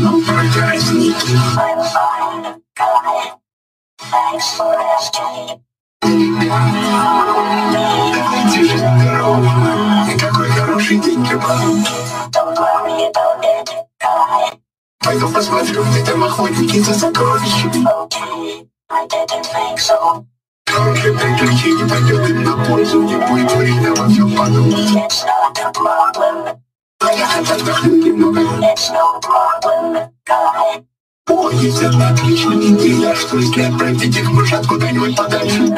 Ну, проказники. Давайте же здорово. И какой хороший день для ahead. Пойду посмотрю, где там охотники за сокровищами. Хороший приключение пойдет им на пользу, не будет время во всем подумать. It's not a problem. Я хоть отдохну немного. It's no problem. Go ahead. О, есть одна отличная идея, что если отправить этих мышат куда-нибудь подальше.